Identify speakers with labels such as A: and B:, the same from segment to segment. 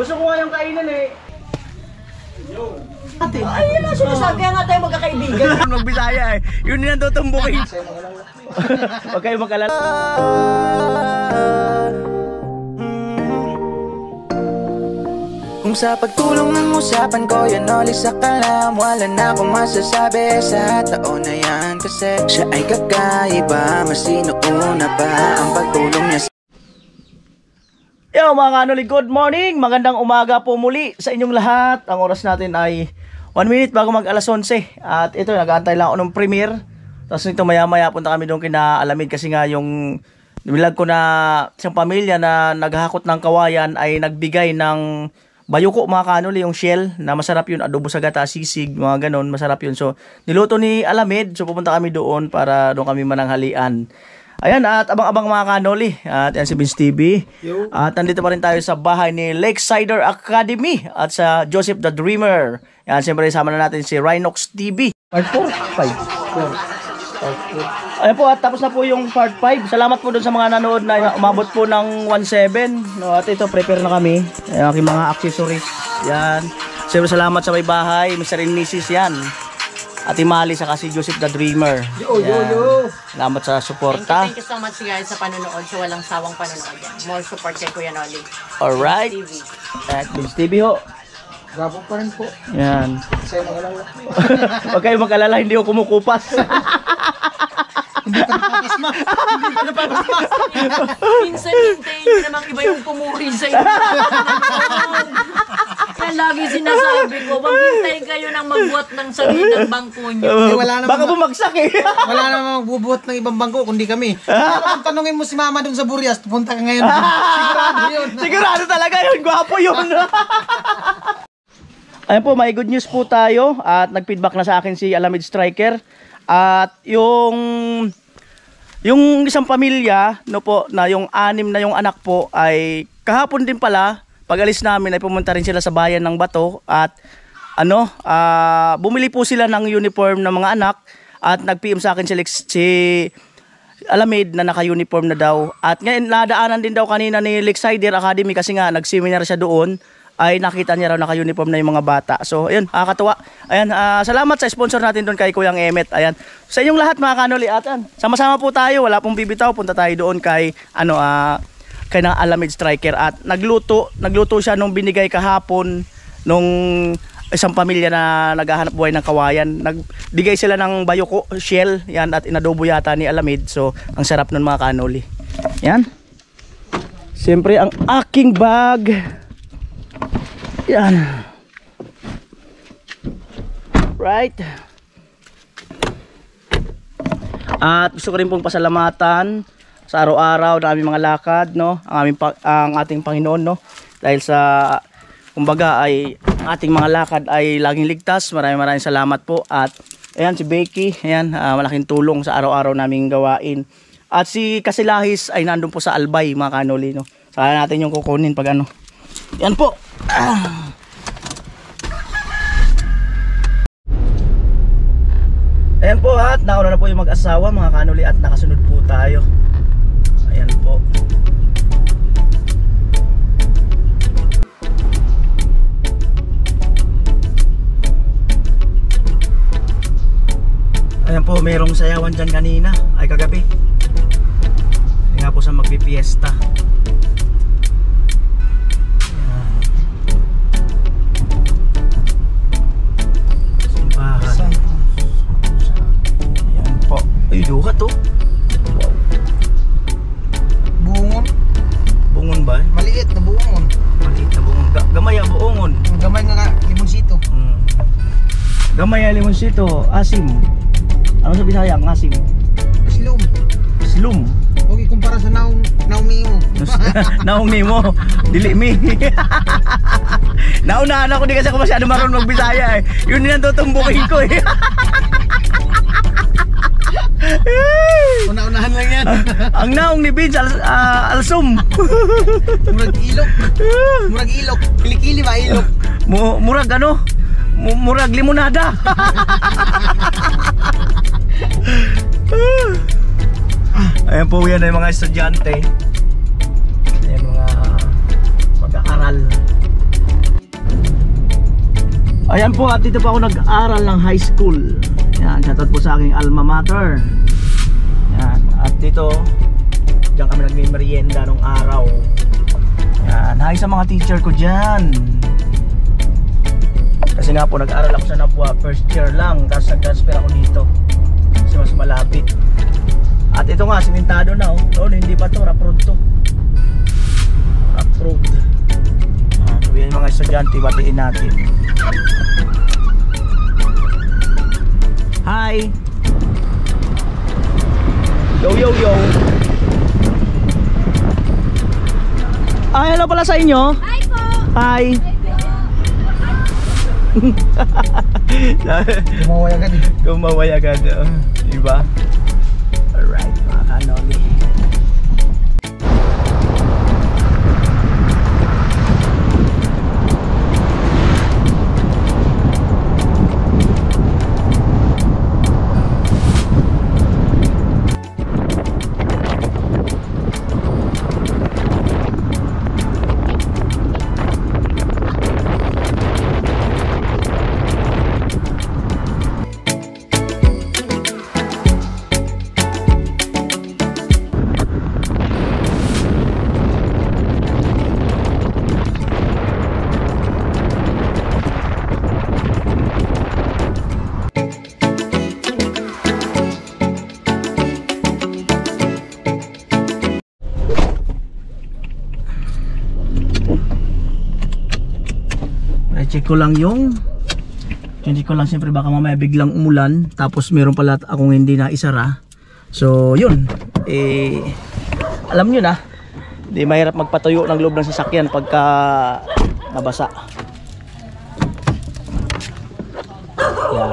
A: Gusto ko nga yung kainan eh.
B: Ay, yun ang sinasabi. Kaya nga tayo magkakaibigan.
A: Magbisaya eh. Yun din ang tutumbukin. Huwag kayo mag-alala.
C: Kung sa pagtulong ng usapan ko yan ulit sa kalam Wala na akong masasabi sa taon na yan Kasi siya ay kakaiba Masino una pa ang pagtulong niya sa
A: Yo mga kanuli, good morning! Magandang umaga po muli sa inyong lahat. Ang oras natin ay 1 minute bago mag alas 11. At ito, nag-aantay lang ako ng premiere. Tapos nito maya maya punta kami doon kina Alamid kasi nga yung nilag ko na isang pamilya na naghahakot ng kawayan ay nagbigay ng bayuko mga kanuli, yung shell na masarap yun, adobo sa gata, sisig, mga ganon, masarap yun. So, niluto ni Alamid, so pupunta kami doon para doon kami mananghalian. Ayan, at abang-abang mga kanoli. At yan si Vince TV. At nandito pa rin tayo sa bahay ni Lakesider Academy at sa Joseph the Dreamer. Yan, siyempre sama na natin si Rhinox TV. Part 4? 5. Ayan po, at tapos na po yung part 5. Salamat po doon sa mga nanood na umabot po ng 1.7. No, at ito, prepare na kami. Ayan, aking mga accessories. Yan. Siyempre salamat sa may bahay, Mr. and Mrs. Yan. Ate Mali sa si Joseph the Dreamer. Yo, yo, yo. Salamat sa
B: Thank you,
A: suporta.
B: thank you so much guys sa panonood. So walang sawang panonood yan. More support kay Kuya Noli.
A: Alright. At Vince TV ho.
D: Gwapo pa rin po.
A: Yan.
D: Sa'yo mag-alala.
A: Huwag kayo mag-alala, hindi ako kumukupas.
D: Hindi ka napapas ma. Hindi ka napapas ma.
B: Minsan hintayin nyo namang iba yung pumuri sa Kaya lagi sinasabi ko, wag hintayin kayo ng magbuhat ng sarili ng bangko nyo.
D: Eh, wala naman
A: Baka
D: ma-
A: bumagsak eh.
D: Wala namang magbubuhat ng ibang bangko kundi kami. Pero kung tanungin mo si mama dun sa Burias, pupunta ka ngayon. Sigurado yun.
A: Sigurado talaga yun. Gwapo yun. Ayan po, may good news po tayo. At nag-feedback na sa akin si Alamid Striker. At yung yung isang pamilya, no po, na yung anim na yung anak po ay kahapon din pala, pag alis namin ay pumunta rin sila sa bayan ng Bato at ano, ah, bumili po sila ng uniform ng mga anak at nag-PM sa akin si, Lex- si Alamid na naka-uniform na daw. At ngayon, nadaanan din daw kanina ni Lakesider Academy kasi nga nag-seminar siya doon ay nakita niya raw naka-uniform na yung mga bata. So, ayun, nakakatuwa. Ayan, ah, salamat sa sponsor natin doon kay Kuyang Emet. Ayan. Sa inyong lahat mga kanoli, atan. Sama-sama po tayo, wala pong bibitaw. Punta tayo doon kay ano ah kay Alamid Striker at nagluto, nagluto siya nung binigay kahapon nung isang pamilya na naghahanap buhay ng kawayan. Nagbigay sila ng bayoko, shell, yan, at inadobo yata ni Alamid. So, ang sarap nun mga kanoli. Yan. Siyempre, ang aking bag. Yan. Right. At gusto ko rin pong pasalamatan sa araw-araw na aming mga lakad, no? Ang aming ang ating Panginoon, no? Dahil sa kumbaga ay ating mga lakad ay laging ligtas. Maraming maraming salamat po at ayan si Becky, ayan ah, malaking tulong sa araw-araw naming gawain. At si Kasilahis ay nandun po sa Albay, mga kanoli, no? Saka natin yung kukunin pag ano. Yan po. Ah. Ayan po at nauna na po yung mag-asawa mga kanuli at nakasunod po tayo. Ayan po. Ayan po, mayroong sayawan dyan kanina, ay kagabi. Ayan nga po sa magpipiesta. Ayan. Simbahan. Ayan po. Ay, dukat to. Gamay ang
D: limonsito.
A: Asim. Ano sa Bisaya ang asim?
D: Silom.
A: Slum.
D: Huwag ikumpara sa naong, naumi mo.
A: Naong ni mo. Dili mi. Naunahan ako di kasi ako masyado marunong magbisaya eh. Yun din ang tutumbukin ko eh.
D: Una-unahan lang yan.
A: ang naong ni Vince al, ah, Alsum.
D: Murag ilok. Murag ilok. Kilikili ba ilok?
A: Mu- murag ano? Mu- murag limonada. Ayan po yan ay mga estudyante. Ayan mga mag-aaral. Ayan po at dito po ako nag-aral ng high school. Yan, shoutout po sa aking alma mater. Yan, at dito diyan kami nagme-merienda nung araw. Yan, hi sa mga teacher ko diyan. Kasi nga po nag-aral ako sa Nabwa first year lang tapos nag-transfer ako dito. Kasi mas malapit. At ito nga, simentado na oh. Noon, hindi pa to, rough road to. Rough road. Ah, so yan yung mga estudyante, batiin natin. Hi! Yo, yo, yo! Ah, hello pala sa inyo. Hi po! Hi!
D: Kumaway agad eh.
A: Kumaway agad. oh. Diba? Check ko lang yung check ko lang siyempre baka mamaya biglang umulan tapos meron pala akong hindi na isara so yun. Eh alam nyo na di mahirap magpatuyo ng loob ng sasakyan pagka nabasa. Yan.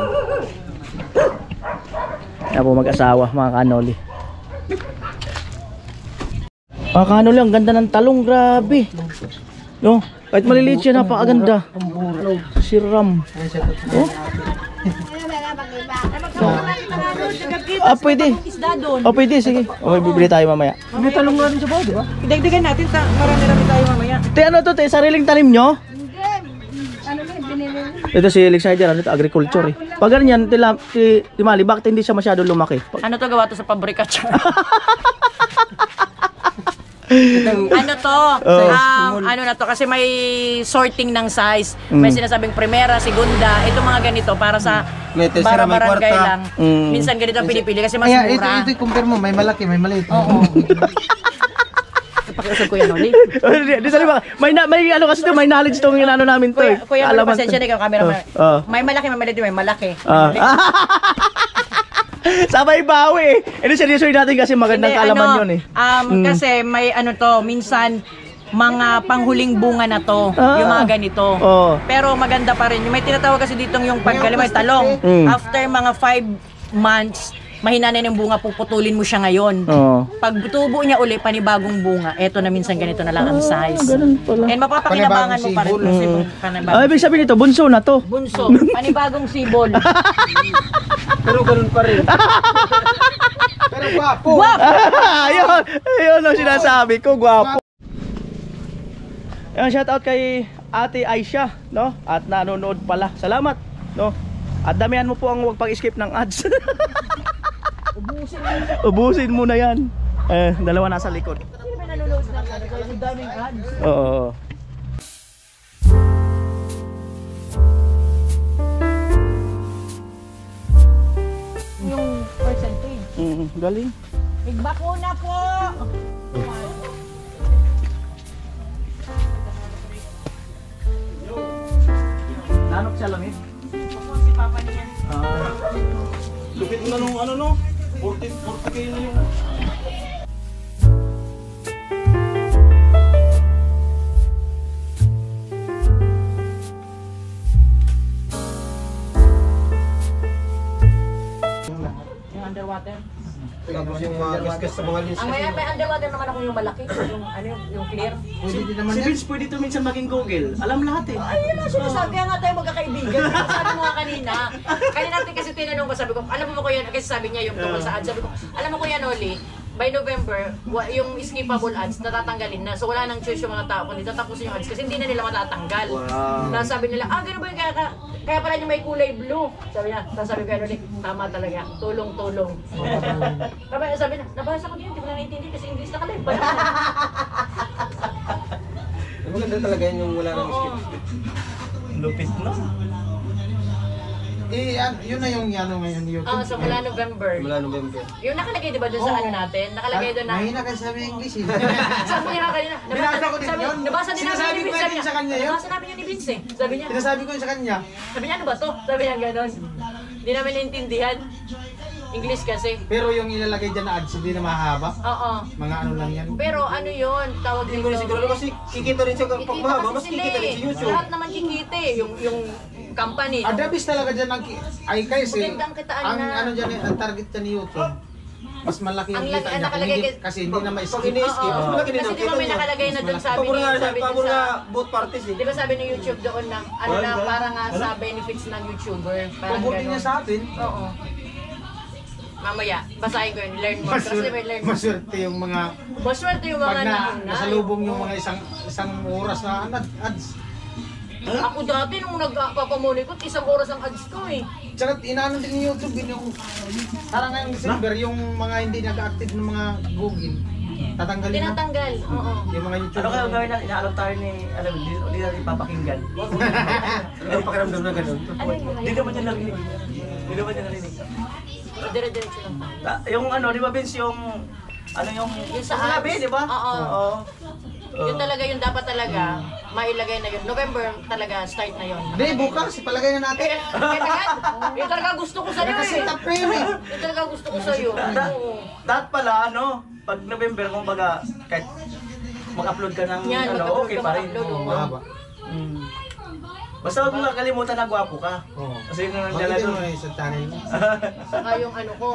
A: Yan po mag-asawa mga kanoli. Mga kanoli ang ganda ng talong grabe no kahit maliliit siya napakaganda si Ram oh Ah, pwede. Oh, pwede. Sige. Okay, bibili tayo mamaya.
D: May talong nga rin sa bahay, di ba?
B: Dagdagan natin, ta marami-rami tayo mamaya.
A: Te, ano to, te? Sariling tanim nyo? Ito si Alexander, ano to, agriculture eh. Pag ganyan, tila, ti, timali, bakit hindi siya masyado lumaki? Pag-
B: Ano to gawa to sa pabrika? ano to?
A: Oh.
B: Um, ano na to? Kasi may sorting ng size. May
A: Mm.
B: sinasabing primera, segunda. Ito mga ganito para sa
D: May may
B: bara-barangay
D: kwarta.
B: lang.
A: Mm.
B: Minsan ganito ang pinipili kasi mas
D: ito,
B: mura.
D: ito, compare mo, may malaki, may maliit.
B: Oo. Pakiusap ko yan, Oli.
A: Di sa lima, may, na, may ano kasi to, may knowledge tong ano namin to eh.
B: Kuya, kuya, Oli,
A: Alaman
B: pasensya na ikaw, camera.
A: Oh, oh.
B: May malaki, may maliit, may malaki.
A: Ah. Sabay bawi eh. Ito seryosoy natin kasi magandang
B: Hindi,
A: kaalaman
B: ano,
A: yun eh.
B: Um, Kasi may ano to, minsan mga panghuling bunga na to,
A: Ah.
B: yung mga ganito.
A: Oo.
B: Pero maganda pa rin. May tinatawag kasi ditong yung paggaling, may talong.
A: Mm.
B: After mga 5 months, mahina na yung bunga, puputulin mo siya ngayon.
A: Oo.
B: Pag tubo niya uli, panibagong bunga, eto na minsan ganito na lang ang size.
A: Ah, ganun pala.
B: And mapapakinabangan mo pa rin.
D: Panibagong
B: Kasi
A: Mm.
B: panibagong.
A: Ah, ibig sabihin nito, bunso na to.
B: Bunso, panibagong sibol.
D: Pero ganun pa rin. Pero gwapo.
A: ayun, ayun ang sinasabi ko, gwapo. Yan, shout out kay Ate Aisha, no? At nanonood pala. Salamat, no? At damihan mo po ang wag pag-skip ng ads.
B: Ubusin
A: mo na yan. Eh, dalawa nasa likod.
B: Sino ba nanonood ano? Ang daming ads.
A: Oo.
B: Yung percentage.
A: Mm, galing.
B: Igbakuna po!
A: Nanok siya lamig.
B: Ako si Papa niya.
A: Ah. Lupit na nung ano no? 40 40 kayo na
D: Tapos yung mga gasgas sa mga lins.
B: Ang may, may underwater naman ako yung malaki. Yung ano yung, yung clear.
D: Pwede din naman
A: Si
D: yan.
A: Vince pwede to minsan maging Google. Alam lahat eh.
B: Ayun na sinasabi. Kaya nga tayo magkakaibigan. Sabi mo nga kanina. Kanina natin kasi tinanong ko. Sabi ko, alam mo ba kuya, kasi sabi niya yung tungkol sa ads. Sabi ko, alam mo kuya Noli, by November, yung skippable ads natatanggalin na. So wala nang choice yung mga tao kundi tatapusin yung ads kasi hindi na nila matatanggal.
E: Wow.
B: Tapos sabi nila, ah, ganun ba yung kaya, kaya, kaya pala yung may kulay blue. Sabi niya, tapos sabi ko, ano tama talaga, tulong-tulong. sabi, sabi na, nabasa ko din, hindi ko na naintindihan kasi English na kalay.
E: Maganda talaga yun yung wala nang skip.
A: Lupit no?
D: Eh, yan, yun na yung ano ngayon
B: Ah,
D: YouTube.
B: so mula November.
E: Mula November.
B: Yung nakalagay diba doon sa
D: Oo.
B: ano natin? Nakalagay doon na,
D: Mahina kasi sabi English eh.
B: sabi niya kanina,
D: Binasa ko din
B: sabi,
D: yun.
B: Nabasa din namin
D: Sinasabi
B: ni
D: ko
B: Vince.
D: din sa kanya yun.
B: Nabasa namin yun ni Vince eh. Sabi niya,
D: Sinasabi ko yun sa kanya.
B: sabi niya, ano ba to? Sabi niya gano'n. Hindi namin naintindihan. English kasi.
D: Pero yung ilalagay dyan na ads, hindi na mahaba.
B: Oo.
D: Mga ano lang yan.
B: Pero ano yun, tawag
E: Hindi ko na siguro kasi kikita rin siya pag
B: Kikita
E: mahaba,
B: kasi
E: mas
B: sila
E: kikita rin
B: eh.
E: sa YouTube.
B: Lahat naman kikita eh. Yung, yung company.
D: Adabis talaga dyan ang ay guys eh.
B: Magandang kitaan
D: Ang
B: na.
D: ano dyan ang target dyan ni YouTube. Mas malaki
B: Ang
D: kita niya.
B: nakalagay
D: Hindi-
B: kay-
D: Kasi hindi na
E: Pag
D: ma-skip.
E: ini-skip, mas
B: Oo.
E: malaki din
B: Kasi
E: ang
B: di ba
E: kita
B: may
E: niya.
B: nakalagay na doon sabi
E: Pabor
B: ni,
E: nga,
B: sabi
E: pabor nga
B: sa,
E: both parties eh.
B: di ba sabi ni YouTube doon na, ano na, parang nga sa benefits ng YouTuber. Parang
D: Pabuti niya
B: gano'n.
D: sa atin.
B: Oo. Mamaya, basahin ko yun, learn more. Kasi may learn more.
D: Maswerte yung mga
B: Maswerte yung mga
D: pag na,
B: nauna.
D: nasalubong yung mga isang isang oras na ad- ads.
B: Ako dati nung nagpapamonikot, isang oras ang ads ko eh.
D: Tsaka inaano din ni YouTube yun yung parang ngayong December yung mga hindi nag-active ng mga Google. Tatanggalin na
B: Tinatanggal, oo.
D: yung mga YouTube.
A: Ano kaya gawin natin? Inaalok tayo ni, alam, hindi, hindi natin papakinggan.
E: Ano ang pakiramdam na ganun?
B: Ano
A: Hindi naman niya narinig. Hindi naman niya narinig.
B: Dire-diretso lang.
A: Ta- yung ano, di ba Vince, yung, ano yung,
B: Yung sa ads.
A: di ba?
B: Oo.
A: Oo.
B: Yun talaga yung dapat talaga, mailagay na yun. November talaga, start na yun.
D: Hindi, bukas, ipalagay na natin.
B: Eh, kaya agad, yun talaga gusto ko sa'yo
D: Kasi
B: eh.
D: top yun eh.
B: Yun talaga gusto ko sa'yo. Oo.
A: Dapat pala, ano, pag November, kumbaga, kahit mag-upload ka ng,
B: Yan,
A: ano,
B: mag-upload
A: okay
B: ka,
A: pa rin.
B: mag-upload, oo.
D: Mahaba.
A: Mm. Basta huwag mo kakalimutan na gwapo ka.
D: Oo.
A: Kasi yung nandiyan na
D: Bangitin
A: doon.
D: mo na sa channel mo.
B: Saka yung ano ko,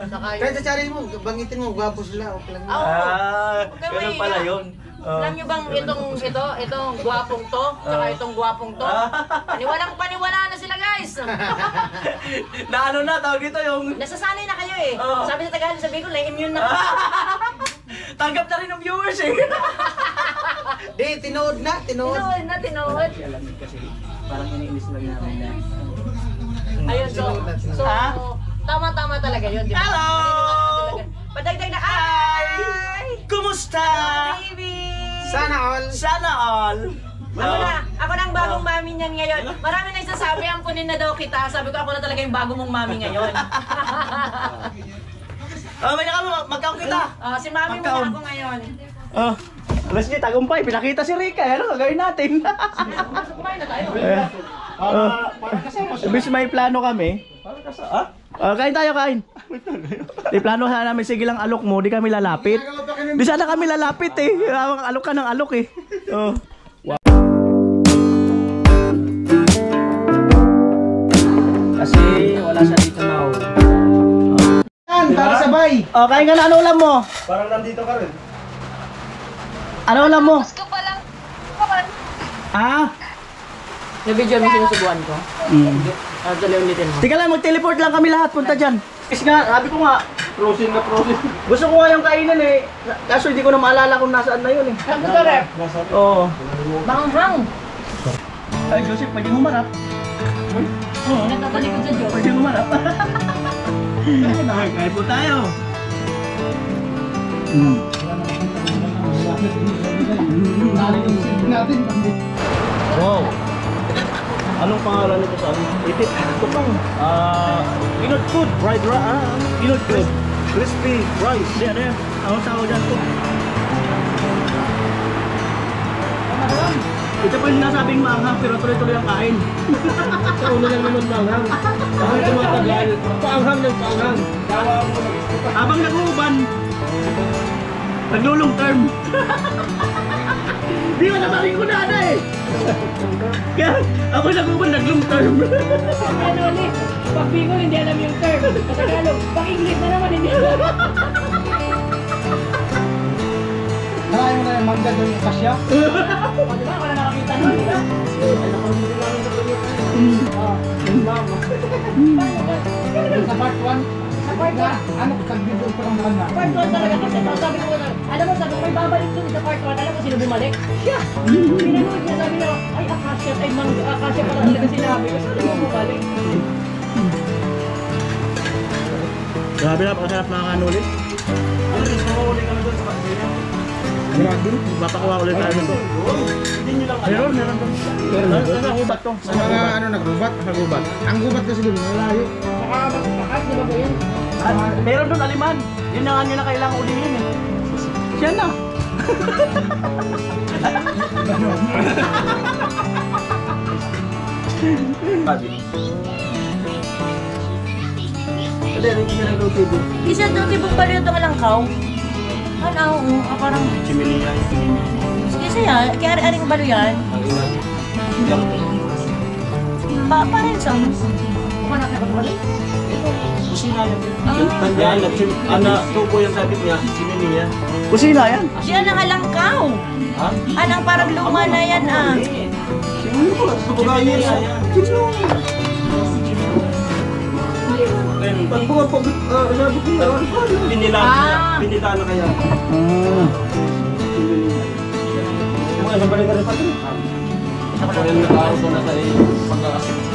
B: saka
D: Kahit
B: yung...
D: sa channel mo, bangitin mo, gwapo sila. Okay lang.
B: Oo.
A: Ah,
B: Huwag kang
A: ganun
B: mahiya.
A: pala yun. Oh.
B: Alam nyo bang itong ito, itong gwapong to, saka
A: Ah.
B: itong gwapong to, paniwalang paniwala na sila guys.
A: na ano na, tawag ito yung...
B: Nasasanay na kayo eh.
A: Oo.
B: Sabi sa Tagalog, sabi ko, like immune na.
A: Tanggap na rin ng viewers eh.
D: Di, tinood na, tinood.
B: Tinood na, tinood.
A: Alamig kasi, parang iniinis lang namin na.
B: Ayun, so, so, tama-tama talaga yun, di ba?
A: Hello!
B: Maniniwala ka talaga. Padagdag na, ay!
A: Kumusta?
B: Baby!
D: Sana all.
A: Sana all.
B: Ako
A: Oh.
B: na, ako na ang bagong mami niyan ngayon. Marami na nagsasabi, ampunin na daw kita. Sabi ko, ako na talaga yung bago mong mami ngayon.
A: Oh, may naka magkaon kita.
B: Ah, si mami mo na ako ngayon.
A: Oh. Alas niya, tagumpay. Pinakita si Rika. Ano gagawin natin?
B: Kumain na tayo.
A: eh. Oh. Ibig may plano kami. Ah? Oh, kain tayo, kain. Di plano sana namin, sige lang alok mo, di kami lalapit. Di sana kami lalapit eh. Alok ka ng alok eh. Oh. Wow. Kasi wala sa dito na
D: Yan, para sabay.
A: Oh, kain ka na. Ano ulam mo?
E: Parang nandito ka rin.
A: Ano ulam mo? Ah?
B: Yung video mo sinusubuan ko.
A: Mm.
B: Ah, dali ulitin mo.
A: Tika lang, mag-teleport lang kami lahat. Punta dyan. Kasi nga, sabi ko nga,
E: Frozen na frozen.
A: gusto ko nga yung kainan eh. Kaso hindi ko na maalala kung nasaan na yun eh.
B: Ang gusto rep.
A: Oo.
B: Manghang.
A: Ay, Joseph, pwede humarap. Oo.
B: Nagtatalikod sa Diyos.
A: Pwede humarap. Kain po tayo. Mm.
D: natin.
A: Wow. Anong pangalan nito sa amin? Ito, ito pang, ah, Pinot Food, fried rice, ah, Pinot Food, crispy rice. Hindi, ano yan? Anong tawag dyan po? Ito po yung sinasabing maanghang pero tuloy-tuloy ang kain.
E: Sa ulo lang naman manghang. Ang tumatagal. Paanghang ng paanghang.
A: Habang nag-uuban, naglulong term. Di ba nasabi ko na na eh. Kaya ako nag-uuban, naglong term.
B: Ano ulit? Pag Bicol, hindi alam yung term. Sa Tagalog, pag English na naman, hindi alam.
D: Try mo na yung mangga doon yung kasya.
B: O, di ba? Wala nakakita nun, di ba?
D: Doon sa part 1.
B: Sa part
D: Na,
B: 1.
D: ano, tag-video ko lang na.
B: Part 1 talaga kasi. Sabi ko alam mo, sabi ko, may babalik dun sa part 1. Alam mo sino bumalik? Siya! Pinanood niya, sabi niya, ay, akasya, ay, mang, akasya pala talaga sinabi ko. Sabi ko, bumalik.
A: Grabe na, pakasarap mga kanulit. Ano, mo ulit kami doon sa Pagkina?
D: Grabe.
A: Mapakuha ulit tayo nito. Hindi nyo lang Meron, meron doon.
D: Meron ba?
A: Nasa gubat to.
D: Sa mga ano, naggubat. Naggubat. Ang gubat kasi doon, malayo.
B: Baka magpakas, di ba po yun?
A: Meron doon aliman. Yun na nga nyo na kailangan ulihin eh. Siya na.
B: Isa doon, di ba pala ito langkaw? Ano, oo, ah, parang,
A: Chimilia.
B: kasi yan, kaya aring balo yan. Pa, parang sa Baka nakakabalik.
A: Kusina yan.
F: Tandaan na, chim, ana, tubo yung sabi niya, chimney yan.
A: Kusina yan.
B: Siya nang alangkaw.
F: Ha?
B: Anang parang luma na yan ah.
F: Chimney yan. Pagbuka pag, ah, sabi ko na, pinila
B: Ah.
F: pinila na kaya.
A: Mm.
F: Mga sa balik ka rin pa rin. Ako yung nakaaro ko na sa pagkakasip